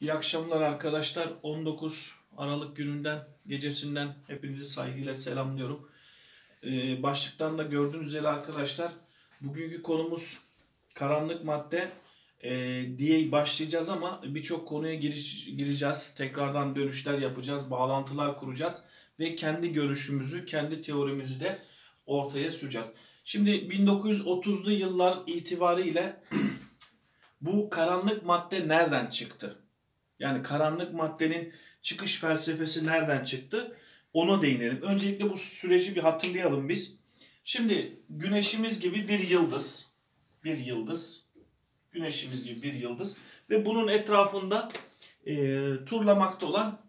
İyi akşamlar arkadaşlar. 19 Aralık gününden, gecesinden hepinizi saygıyla selamlıyorum. Ee, başlıktan da gördüğünüz üzere arkadaşlar, bugünkü konumuz karanlık madde e, diye başlayacağız ama birçok konuya giriş, gireceğiz. Tekrardan dönüşler yapacağız, bağlantılar kuracağız ve kendi görüşümüzü, kendi teorimizi de ortaya süreceğiz. Şimdi 1930'lu yıllar itibariyle bu karanlık madde nereden çıktı? Yani karanlık maddenin çıkış felsefesi nereden çıktı? Ona değinelim. Öncelikle bu süreci bir hatırlayalım biz. Şimdi güneşimiz gibi bir yıldız, bir yıldız, güneşimiz gibi bir yıldız ve bunun etrafında e, turlamakta olan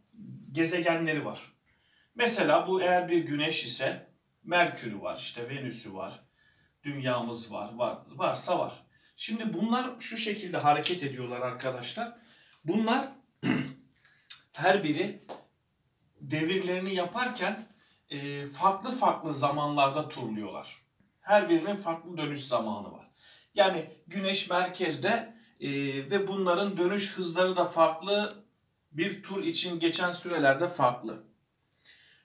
gezegenleri var. Mesela bu eğer bir güneş ise Merkür'ü var, işte Venüs'ü var, dünyamız var, var, varsa var. Şimdi bunlar şu şekilde hareket ediyorlar arkadaşlar. Bunlar her biri devirlerini yaparken e, farklı farklı zamanlarda turluyorlar. Her birinin farklı dönüş zamanı var. Yani güneş merkezde e, ve bunların dönüş hızları da farklı. Bir tur için geçen sürelerde farklı.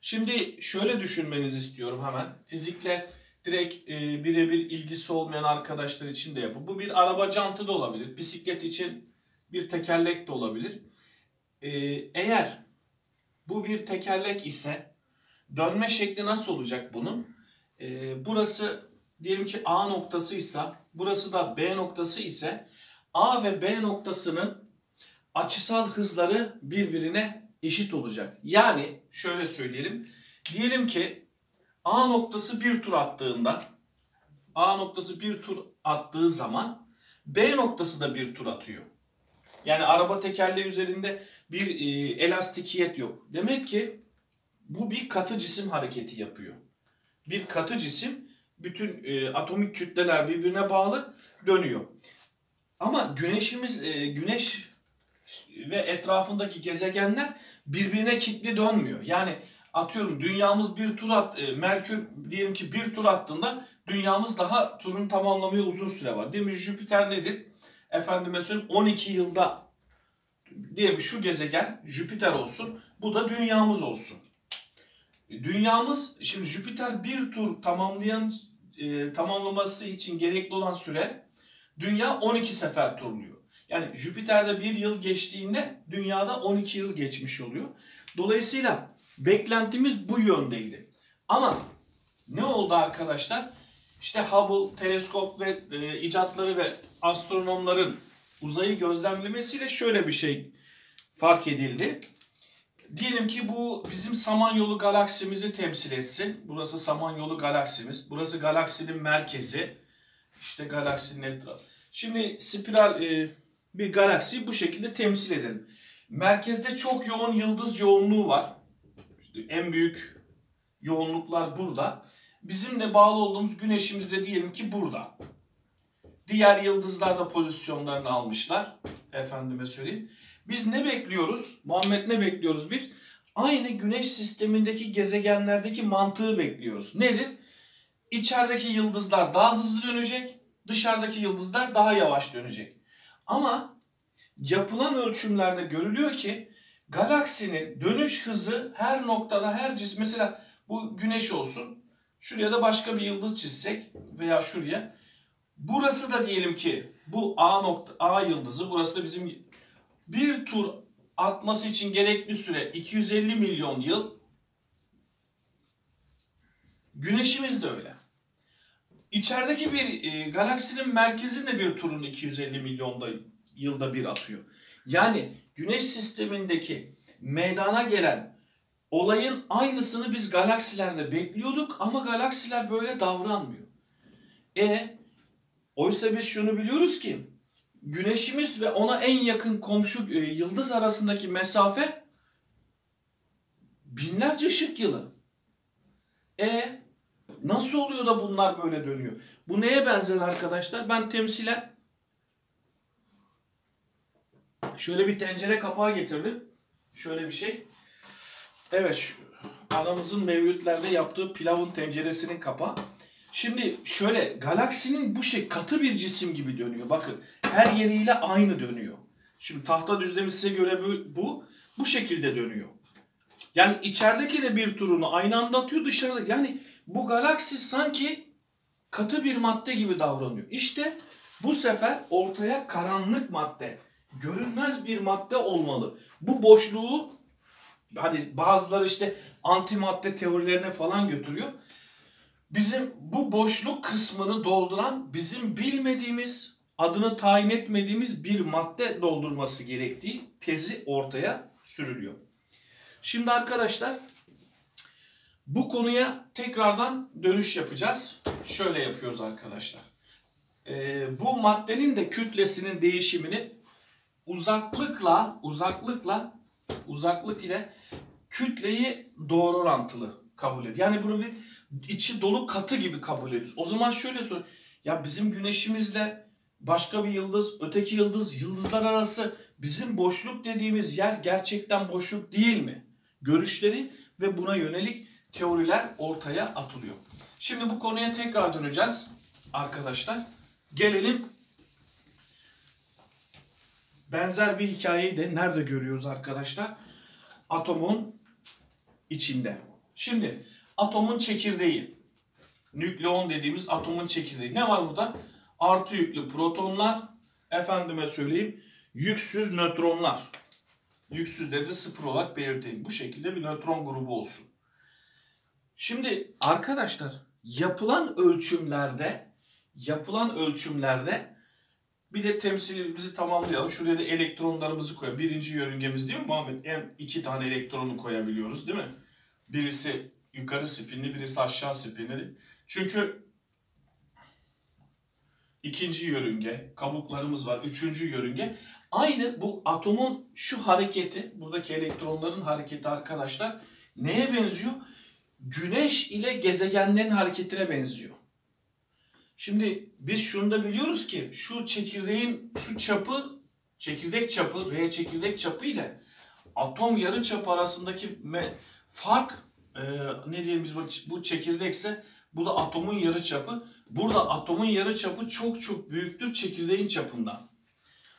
Şimdi şöyle düşünmenizi istiyorum hemen. Fizikle direkt e, birebir ilgisi olmayan arkadaşlar için de yapın. Bu bir araba jantı da olabilir. Bisiklet için bir tekerlek de olabilir. E, eğer bu bir tekerlek ise dönme şekli nasıl olacak bunun? E, burası diyelim ki A noktası ise burası da B noktası ise A ve B noktasının açısal hızları birbirine eşit olacak. Yani şöyle söyleyelim. Diyelim ki A noktası bir tur attığında A noktası bir tur attığı zaman B noktası da bir tur atıyor. Yani araba tekerleği üzerinde bir e, elastikiyet yok. Demek ki bu bir katı cisim hareketi yapıyor. Bir katı cisim bütün e, atomik kütleler birbirine bağlı dönüyor. Ama güneşimiz e, güneş ve etrafındaki gezegenler birbirine kilitli dönmüyor. Yani atıyorum dünyamız bir tur at, e, Merkür diyelim ki bir tur attığında dünyamız daha turun tamamlamaya uzun süre var. Değil mi? Jüpiter nedir? Efendime söyleyeyim 12 yılda diyelim şu gezegen Jüpiter olsun. Bu da dünyamız olsun. Dünyamız şimdi Jüpiter bir tur tamamlayan e, tamamlaması için gerekli olan süre dünya 12 sefer turluyor. Yani Jüpiter'de bir yıl geçtiğinde dünyada 12 yıl geçmiş oluyor. Dolayısıyla beklentimiz bu yöndeydi. Ama ne oldu arkadaşlar? İşte Hubble teleskop ve e, icatları ve astronomların uzayı gözlemlemesiyle şöyle bir şey fark edildi. Diyelim ki bu bizim Samanyolu galaksimizi temsil etsin. Burası Samanyolu galaksimiz. Burası galaksinin merkezi. İşte galaksinin etrafı. Şimdi spiral e, bir galaksiyi bu şekilde temsil edelim. Merkezde çok yoğun yıldız yoğunluğu var. İşte en büyük yoğunluklar burada. Bizimle bağlı olduğumuz güneşimiz de diyelim ki burada. Diğer yıldızlar da pozisyonlarını almışlar. Efendime söyleyeyim. Biz ne bekliyoruz? Muhammed ne bekliyoruz biz? Aynı güneş sistemindeki gezegenlerdeki mantığı bekliyoruz. Nedir? İçerideki yıldızlar daha hızlı dönecek, dışarıdaki yıldızlar daha yavaş dönecek. Ama yapılan ölçümlerde görülüyor ki galaksinin dönüş hızı her noktada her cisim mesela bu güneş olsun. Şuraya da başka bir yıldız çizsek veya şuraya. Burası da diyelim ki bu A nokta A yıldızı burası da bizim bir tur atması için gerekli süre 250 milyon yıl. Güneşimiz de öyle. İçerideki bir e, galaksinin merkezinde bir turun 250 milyonda yılda bir atıyor. Yani güneş sistemindeki meydana gelen olayın aynısını biz galaksilerde bekliyorduk ama galaksiler böyle davranmıyor. E oysa biz şunu biliyoruz ki güneşimiz ve ona en yakın komşu e, yıldız arasındaki mesafe binlerce ışık yılı. E nasıl oluyor da bunlar böyle dönüyor? Bu neye benzer arkadaşlar? Ben temsilen şöyle bir tencere kapağı getirdim. Şöyle bir şey. Evet şu anamızın mevlütlerde yaptığı pilavın tenceresinin kapağı. Şimdi şöyle galaksinin bu şey katı bir cisim gibi dönüyor. Bakın her yeriyle aynı dönüyor. Şimdi tahta düzlemi size göre bu, bu bu şekilde dönüyor. Yani içerideki de bir turunu aynı anda atıyor dışarıda. Yani bu galaksi sanki katı bir madde gibi davranıyor. İşte bu sefer ortaya karanlık madde, görünmez bir madde olmalı. Bu boşluğu hani bazıları işte antimadde teorilerine falan götürüyor. Bizim bu boşluk kısmını dolduran bizim bilmediğimiz, adını tayin etmediğimiz bir madde doldurması gerektiği tezi ortaya sürülüyor. Şimdi arkadaşlar bu konuya tekrardan dönüş yapacağız. Şöyle yapıyoruz arkadaşlar. Ee, bu maddenin de kütlesinin değişimini uzaklıkla uzaklıkla uzaklık ile kütleyi doğru orantılı kabul ediyor. Yani bunu bir içi dolu katı gibi kabul ediyoruz. O zaman şöyle sor. Ya bizim güneşimizle başka bir yıldız, öteki yıldız, yıldızlar arası bizim boşluk dediğimiz yer gerçekten boşluk değil mi? Görüşleri ve buna yönelik teoriler ortaya atılıyor. Şimdi bu konuya tekrar döneceğiz arkadaşlar. Gelelim benzer bir hikayeyi de nerede görüyoruz arkadaşlar? Atomun içinde. Şimdi atomun çekirdeği. Nükleon dediğimiz atomun çekirdeği. Ne var burada? Artı yüklü protonlar, efendime söyleyeyim, yüksüz nötronlar. Yüksüzleri de sıfır olarak belirteyim. Bu şekilde bir nötron grubu olsun. Şimdi arkadaşlar yapılan ölçümlerde yapılan ölçümlerde bir de temsilimizi tamamlayalım. Şuraya da elektronlarımızı koyalım. Birinci yörüngemiz değil mi Muhammed? En iki tane elektronu koyabiliyoruz değil mi? Birisi yukarı spinli, birisi aşağı spinli. Çünkü ikinci yörünge, kabuklarımız var. Üçüncü yörünge. Aynı bu atomun şu hareketi, buradaki elektronların hareketi arkadaşlar neye benziyor? Güneş ile gezegenlerin hareketine benziyor. Şimdi biz şunu da biliyoruz ki şu çekirdeğin şu çapı, çekirdek çapı, R çekirdek çapı ile atom yarı çapı arasındaki fark e, ne diyelim biz bu çekirdekse bu da atomun yarı çapı. Burada atomun yarı çapı çok çok büyüktür çekirdeğin çapından.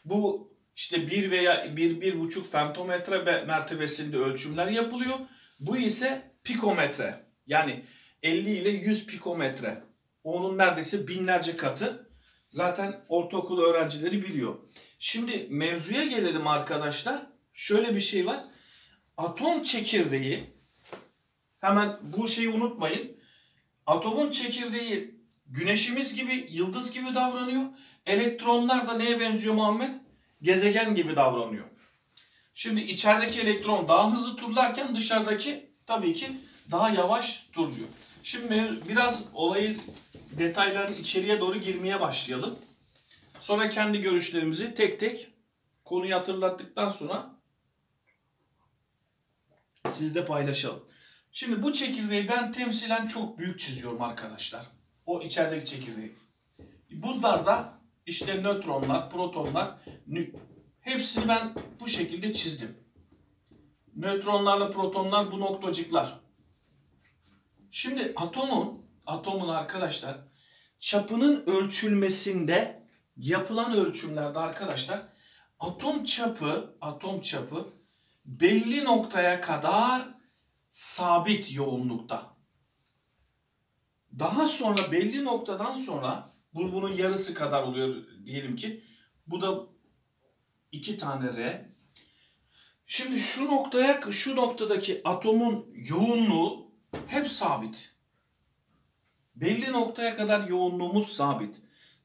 Bu işte bir veya bir, bir buçuk femtometre mertebesinde ölçümler yapılıyor. Bu ise pikometre. Yani 50 ile 100 pikometre. Onun neredeyse binlerce katı. Zaten ortaokul öğrencileri biliyor. Şimdi mevzuya gelelim arkadaşlar. Şöyle bir şey var. Atom çekirdeği hemen bu şeyi unutmayın. Atomun çekirdeği güneşimiz gibi, yıldız gibi davranıyor. Elektronlar da neye benziyor Muhammed? Gezegen gibi davranıyor. Şimdi içerideki elektron daha hızlı turlarken dışarıdaki tabii ki daha yavaş turluyor. Şimdi biraz olayı detayların içeriye doğru girmeye başlayalım. Sonra kendi görüşlerimizi tek tek konuyu hatırlattıktan sonra sizle paylaşalım. Şimdi bu çekirdeği ben temsilen çok büyük çiziyorum arkadaşlar. O içerideki çekirdeği. Bunlar da işte nötronlar, protonlar, hepsini ben bu şekilde çizdim. Nötronlarla protonlar bu noktacıklar. Şimdi atomun, atomun arkadaşlar çapının ölçülmesinde yapılan ölçümlerde arkadaşlar atom çapı, atom çapı belli noktaya kadar sabit yoğunlukta. Daha sonra belli noktadan sonra bu bunun yarısı kadar oluyor diyelim ki. Bu da iki tane R. Şimdi şu noktaya şu noktadaki atomun yoğunluğu hep sabit. Belli noktaya kadar yoğunluğumuz sabit.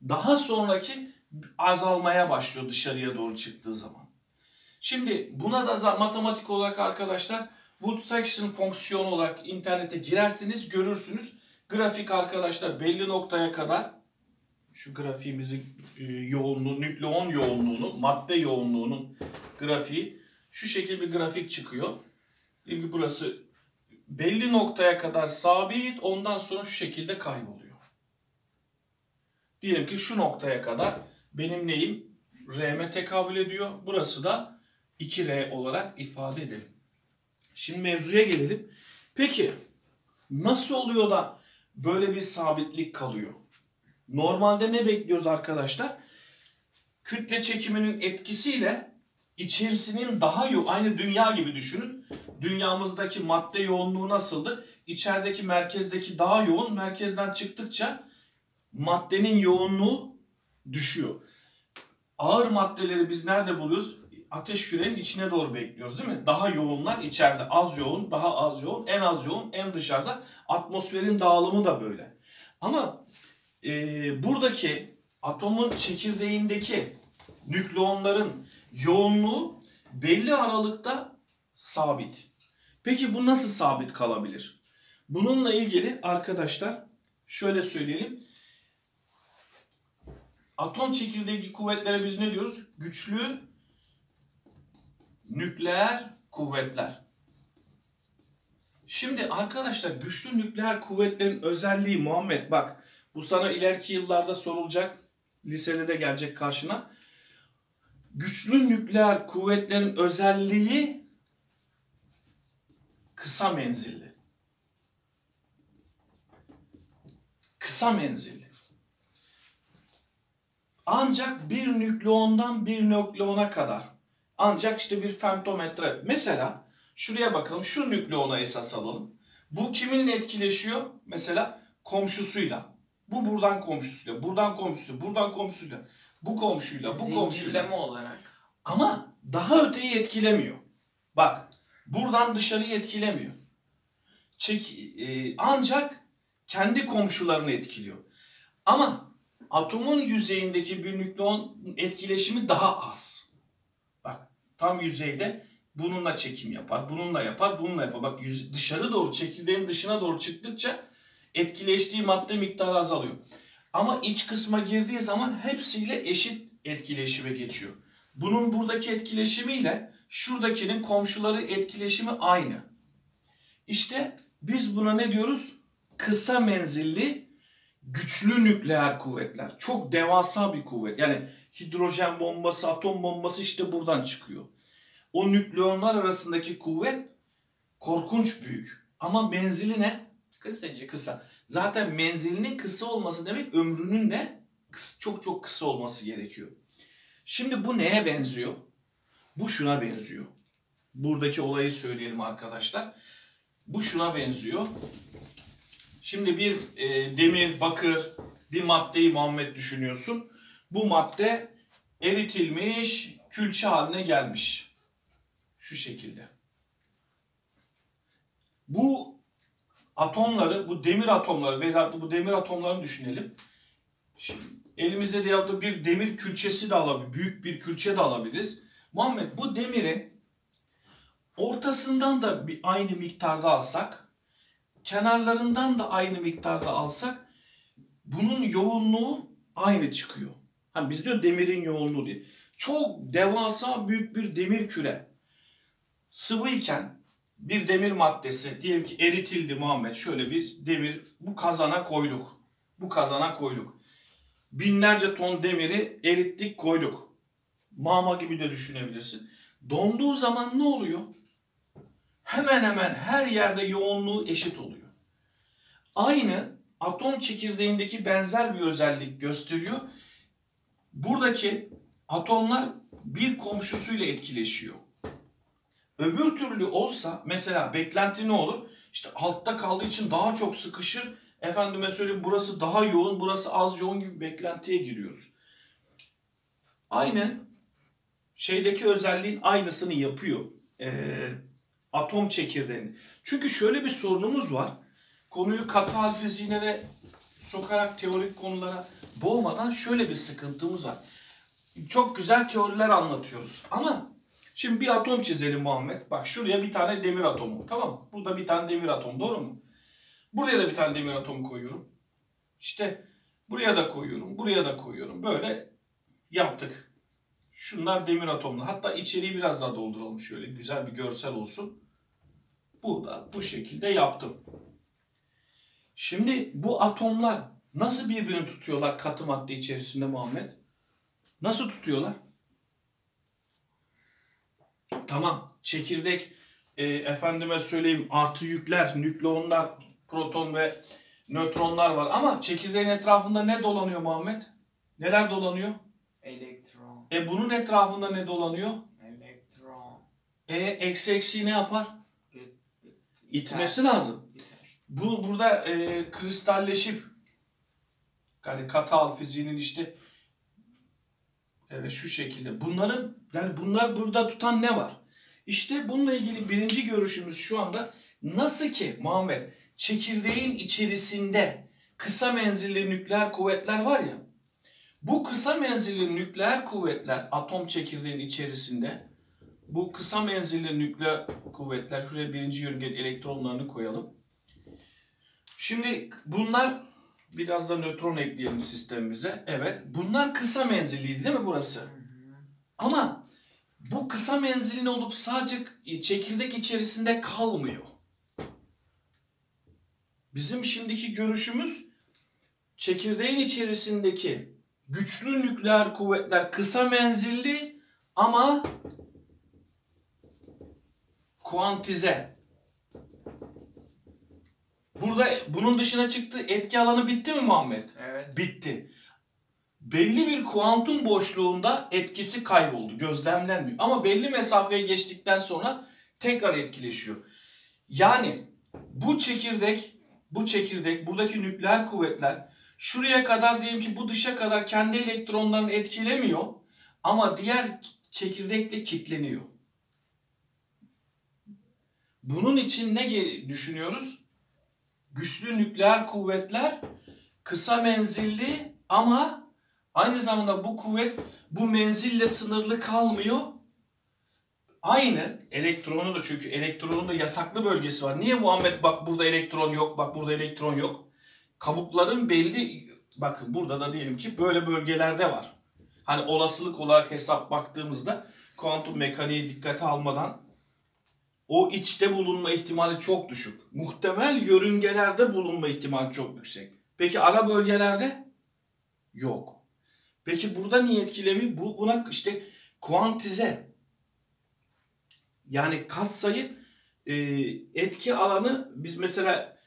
Daha sonraki azalmaya başlıyor dışarıya doğru çıktığı zaman. Şimdi buna da matematik olarak arkadaşlar Wood section fonksiyonu olarak internete girerseniz görürsünüz. Grafik arkadaşlar belli noktaya kadar şu grafiğimizin e, yoğunluğu, nükleon yoğunluğunu, madde yoğunluğunun grafiği şu şekilde bir grafik çıkıyor. Diyelim burası belli noktaya kadar sabit ondan sonra şu şekilde kayboluyor. Diyelim ki şu noktaya kadar benim neyim? R'me tekabül ediyor. Burası da 2R olarak ifade edelim. Şimdi mevzuya gelelim. Peki nasıl oluyor da böyle bir sabitlik kalıyor? Normalde ne bekliyoruz arkadaşlar? Kütle çekiminin etkisiyle içerisinin daha yoğun, aynı dünya gibi düşünün. Dünyamızdaki madde yoğunluğu nasıldı? İçerideki merkezdeki daha yoğun, merkezden çıktıkça maddenin yoğunluğu düşüyor. Ağır maddeleri biz nerede buluyoruz? Ateş küreğinin içine doğru bekliyoruz değil mi? Daha yoğunlar içeride, az yoğun, daha az yoğun, en az yoğun, en dışarıda. Atmosferin dağılımı da böyle. Ama e, buradaki atomun çekirdeğindeki nükleonların yoğunluğu belli aralıkta sabit. Peki bu nasıl sabit kalabilir? Bununla ilgili arkadaşlar şöyle söyleyelim. Atom çekirdeği kuvvetlere biz ne diyoruz? Güçlü nükleer kuvvetler. Şimdi arkadaşlar güçlü nükleer kuvvetlerin özelliği Muhammed bak bu sana ileriki yıllarda sorulacak. Lisede de gelecek karşına. Güçlü nükleer kuvvetlerin özelliği kısa menzilli. Kısa menzilli. Ancak bir nükleondan bir nükleona kadar. Ancak işte bir femtometre. Mesela şuraya bakalım. Şu nükleona esas alalım. Bu kiminle etkileşiyor? Mesela komşusuyla. Bu buradan komşusuyla, buradan komşusuyla, buradan komşusuyla, bu komşuyla, bu komşuyla. Zincirleme olarak. Ama daha öteyi etkilemiyor. Bak, buradan dışarıyı etkilemiyor. Çek, e, ancak kendi komşularını etkiliyor. Ama atomun yüzeyindeki bir nükleon etkileşimi daha az. Tam yüzeyde bununla çekim yapar, bununla yapar, bununla yapar. Bak yüz, dışarı doğru, çekirdeğin dışına doğru çıktıkça etkileştiği madde miktarı azalıyor. Ama iç kısma girdiği zaman hepsiyle eşit etkileşime geçiyor. Bunun buradaki etkileşimiyle şuradakinin komşuları etkileşimi aynı. İşte biz buna ne diyoruz? Kısa menzilli güçlü nükleer kuvvetler. Çok devasa bir kuvvet. Yani hidrojen bombası, atom bombası işte buradan çıkıyor. O nükleonlar arasındaki kuvvet korkunç büyük. Ama menzili ne? Kısacık. Kısa. Zaten menzilinin kısa olması demek ömrünün de çok çok kısa olması gerekiyor. Şimdi bu neye benziyor? Bu şuna benziyor. Buradaki olayı söyleyelim arkadaşlar. Bu şuna benziyor. Şimdi bir e, demir, bakır bir maddeyi Muhammed düşünüyorsun. Bu madde eritilmiş, külçe haline gelmiş. Şu şekilde. Bu atomları, bu demir atomları veya bu demir atomlarını düşünelim. Şimdi elimizde de ya da bir demir külçesi de alabiliriz. Büyük bir külçe de alabiliriz. Muhammed bu demirin ortasından da bir aynı miktarda alsak, kenarlarından da aynı miktarda alsak bunun yoğunluğu aynı çıkıyor. Hani biz diyor demirin yoğunluğu diye. Çok devasa büyük bir demir küre. Sıvıyken bir demir maddesi diyelim ki eritildi Muhammed şöyle bir demir bu kazana koyduk. Bu kazana koyduk. Binlerce ton demiri erittik koyduk. Mama gibi de düşünebilirsin. Donduğu zaman ne oluyor? Hemen hemen her yerde yoğunluğu eşit oluyor. Aynı atom çekirdeğindeki benzer bir özellik gösteriyor. Buradaki atomlar bir komşusuyla etkileşiyor. Öbür türlü olsa mesela beklenti ne olur? İşte altta kaldığı için daha çok sıkışır. Efendime söyleyeyim burası daha yoğun, burası az yoğun gibi beklentiye giriyoruz. Aynı şeydeki özelliğin aynısını yapıyor. Ee, atom çekirdeğini. Çünkü şöyle bir sorunumuz var. Konuyu katı hal fiziğine de sokarak teorik konulara boğmadan şöyle bir sıkıntımız var. Çok güzel teoriler anlatıyoruz ama Şimdi bir atom çizelim Muhammed. Bak şuraya bir tane demir atomu. Tamam mı? Burada bir tane demir atom. Doğru mu? Buraya da bir tane demir atomu koyuyorum. İşte buraya da koyuyorum. Buraya da koyuyorum. Böyle yaptık. Şunlar demir atomlar. Hatta içeriği biraz daha dolduralım şöyle. Güzel bir görsel olsun. Bu da bu şekilde yaptım. Şimdi bu atomlar nasıl birbirini tutuyorlar katı madde içerisinde Muhammed? Nasıl tutuyorlar? Tamam çekirdek e, efendime söyleyeyim artı yükler, nükleonlar, proton ve nötronlar var. Ama çekirdeğin etrafında ne dolanıyor Muhammed? Neler dolanıyor? Elektron. E bunun etrafında ne dolanıyor? Elektron. E eksi eksiği ne yapar? İtmesi lazım. Bu burada e, kristalleşip yani katal fiziğinin işte evet şu şekilde. Bunların yani bunlar burada tutan ne var? İşte bununla ilgili birinci görüşümüz şu anda nasıl ki Muhammed çekirdeğin içerisinde kısa menzilli nükleer kuvvetler var ya bu kısa menzilli nükleer kuvvetler atom çekirdeğin içerisinde bu kısa menzilli nükleer kuvvetler şuraya birinci yörünge elektronlarını koyalım. Şimdi bunlar biraz da nötron ekleyelim sistemimize. Evet. Bunlar kısa menzilliydi değil mi burası? Ama bu kısa menzilli olup sadece çekirdek içerisinde kalmıyor. Bizim şimdiki görüşümüz çekirdeğin içerisindeki güçlü nükleer kuvvetler kısa menzilli ama kuantize. Burada bunun dışına çıktı. Etki alanı bitti mi Muhammed? Evet. Bitti. Belli bir kuantum boşluğunda etkisi kayboldu. Gözlemlenmiyor. Ama belli mesafeye geçtikten sonra tekrar etkileşiyor. Yani bu çekirdek, bu çekirdek, buradaki nükleer kuvvetler şuraya kadar diyelim ki bu dışa kadar kendi elektronlarını etkilemiyor ama diğer çekirdekle kilitleniyor. Bunun için ne düşünüyoruz? Güçlü nükleer kuvvetler kısa menzilli ama aynı zamanda bu kuvvet bu menzille sınırlı kalmıyor. Aynı elektronu da çünkü elektronun da yasaklı bölgesi var. Niye Muhammed bak burada elektron yok, bak burada elektron yok. Kabukların belli bakın burada da diyelim ki böyle bölgelerde var. Hani olasılık olarak hesap baktığımızda kuantum mekaniği dikkate almadan o içte bulunma ihtimali çok düşük. Muhtemel yörüngelerde bulunma ihtimali çok yüksek. Peki ara bölgelerde? Yok. Peki burada niye etkilemiyor? Bu buna işte kuantize yani katsayı e, etki alanı biz mesela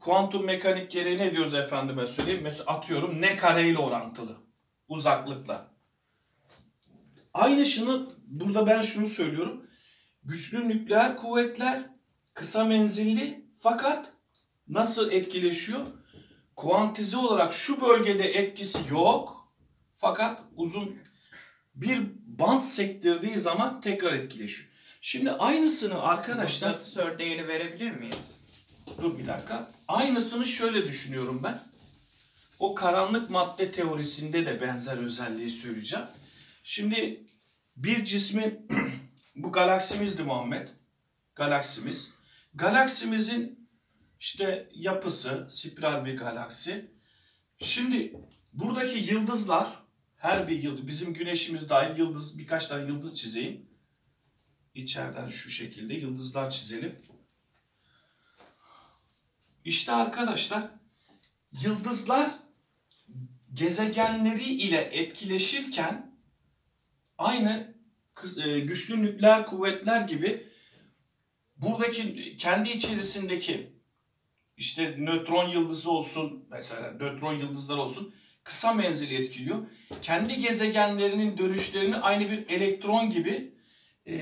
kuantum mekanik gereği ne diyoruz efendime söyleyeyim? Mesela atıyorum ne kareyle orantılı uzaklıkla. Aynı şunu burada ben şunu söylüyorum. Güçlü nükleer kuvvetler kısa menzilli fakat nasıl etkileşiyor? Kuantize olarak şu bölgede etkisi yok fakat uzun bir bant sektirdiği zaman tekrar etkileşiyor. Şimdi aynısını arkadaşlar Mıknatıs örneğini verebilir miyiz? dur bir dakika. Aynısını şöyle düşünüyorum ben. O karanlık madde teorisinde de benzer özelliği söyleyeceğim. Şimdi bir cismin bu galaksimizdi Muhammed. Galaksimiz. Galaksimizin işte yapısı spiral bir galaksi. Şimdi buradaki yıldızlar her bir yıldız bizim güneşimiz dahil yıldız birkaç tane yıldız çizeyim. İçeriden şu şekilde yıldızlar çizelim. İşte arkadaşlar yıldızlar gezegenleri ile etkileşirken aynı güçlü nükleer kuvvetler gibi buradaki kendi içerisindeki işte nötron yıldızı olsun mesela nötron yıldızlar olsun kısa menzili etkiliyor. Kendi gezegenlerinin dönüşlerini aynı bir elektron gibi e,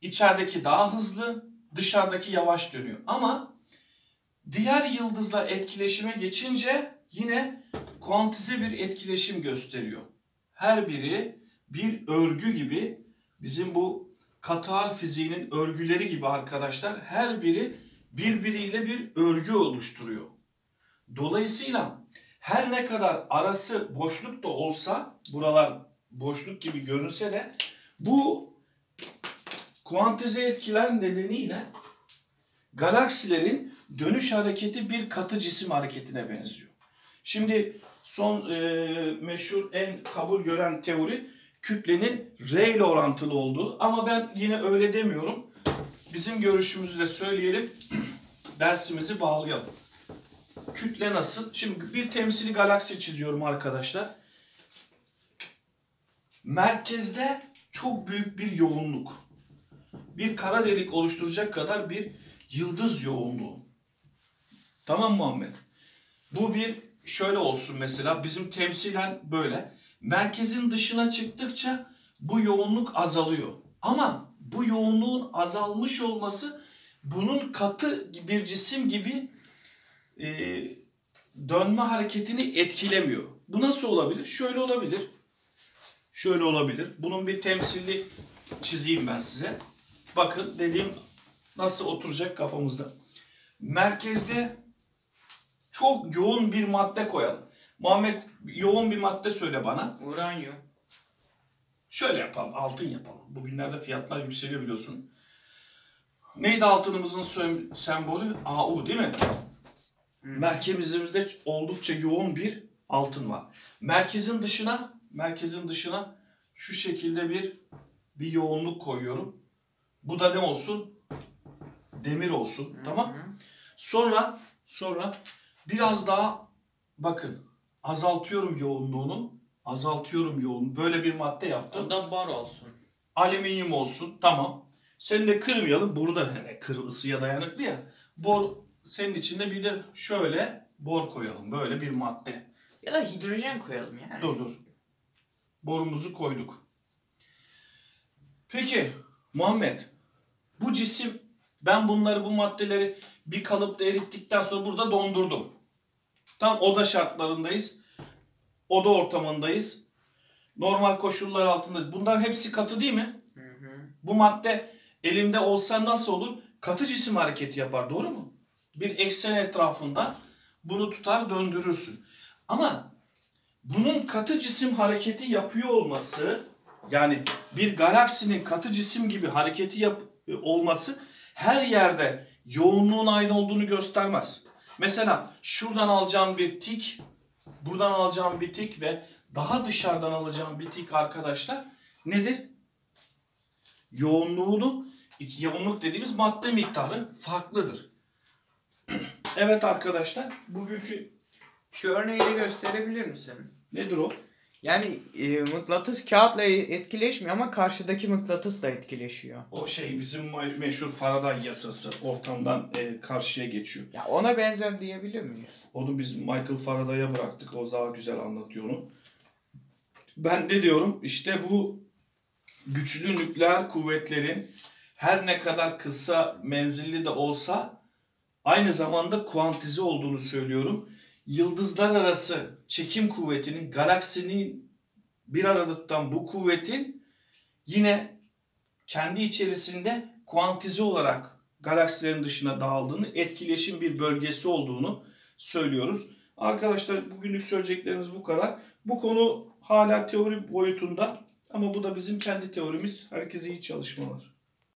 içerideki daha hızlı, dışarıdaki yavaş dönüyor. Ama diğer yıldızla etkileşime geçince yine kuantize bir etkileşim gösteriyor. Her biri bir örgü gibi bizim bu katal fiziğinin örgüleri gibi arkadaşlar her biri birbiriyle bir örgü oluşturuyor. Dolayısıyla her ne kadar arası boşluk da olsa buralar boşluk gibi görünse de bu kuantize etkiler nedeniyle galaksilerin dönüş hareketi bir katı cisim hareketine benziyor. Şimdi son e, meşhur en kabul gören teori kütlenin R ile orantılı olduğu ama ben yine öyle demiyorum. Bizim görüşümüzü de söyleyelim. Dersimizi bağlayalım. Kütle nasıl? Şimdi bir temsili galaksi çiziyorum arkadaşlar. Merkezde çok büyük bir yoğunluk. Bir kara delik oluşturacak kadar bir yıldız yoğunluğu. Tamam Muhammed? Bu bir şöyle olsun mesela bizim temsilen böyle. Merkezin dışına çıktıkça bu yoğunluk azalıyor. Ama bu yoğunluğun azalmış olması bunun katı bir cisim gibi e, dönme hareketini etkilemiyor. Bu nasıl olabilir? Şöyle olabilir. Şöyle olabilir. Bunun bir temsili çizeyim ben size. Bakın dediğim nasıl oturacak kafamızda. Merkezde çok yoğun bir madde koyalım. Muhammed yoğun bir madde söyle bana. Uranyum. Şöyle yapalım. Altın yapalım. Bugünlerde fiyatlar yükseliyor biliyorsun. Neydi altınımızın sembolü? AU değil mi? Merkezimizde oldukça yoğun bir altın var. Merkezin dışına, merkezin dışına şu şekilde bir bir yoğunluk koyuyorum. Bu da ne olsun? Demir olsun. Tamam? Sonra sonra biraz daha bakın azaltıyorum yoğunluğunu. Azaltıyorum yoğun. Böyle bir madde yaptım. O da bar olsun. Alüminyum olsun. Tamam. Seni de kırmayalım. Burada hele kır ısıya dayanıklı ya. Bor senin içinde bir de şöyle bor koyalım. Böyle bir madde. Ya da hidrojen koyalım yani. Dur dur. Borumuzu koyduk. Peki Muhammed bu cisim ben bunları bu maddeleri bir kalıpta erittikten sonra burada dondurdum. Tam oda şartlarındayız. Oda ortamındayız. Normal koşullar altındayız. Bunların hepsi katı değil mi? Hı hı. Bu madde elimde olsa nasıl olur? Katı cisim hareketi yapar doğru mu? Bir eksen etrafında bunu tutar döndürürsün. Ama bunun katı cisim hareketi yapıyor olması yani bir galaksinin katı cisim gibi hareketi yap olması her yerde yoğunluğun aynı olduğunu göstermez. Mesela şuradan alacağım bir tik, buradan alacağım bir tik ve daha dışarıdan alacağım bir tik arkadaşlar nedir? yoğunluğunu, yoğunluk dediğimiz madde miktarı farklıdır. evet arkadaşlar, bugünkü Şu örneği de gösterebilir misin? nedir o? Yani e, mıknatıs kağıtla etkileşmiyor ama karşıdaki mıknatıs da etkileşiyor. O şey bizim me- meşhur Faraday yasası ortamdan e, karşıya geçiyor. Ya ona benzer diyebilir miyiz? Onu biz Michael Faraday'a bıraktık. O daha güzel anlatıyor onu. Ben de diyorum işte bu güçlü nükleer kuvvetlerin her ne kadar kısa menzilli de olsa aynı zamanda kuantize olduğunu söylüyorum. Yıldızlar arası çekim kuvvetinin galaksinin bir arada tutan bu kuvvetin yine kendi içerisinde kuantize olarak galaksilerin dışına dağıldığını, etkileşim bir bölgesi olduğunu söylüyoruz. Arkadaşlar bugünlük söyleyeceklerimiz bu kadar. Bu konu hala teori boyutunda ama bu da bizim kendi teorimiz. Herkese iyi çalışmalar.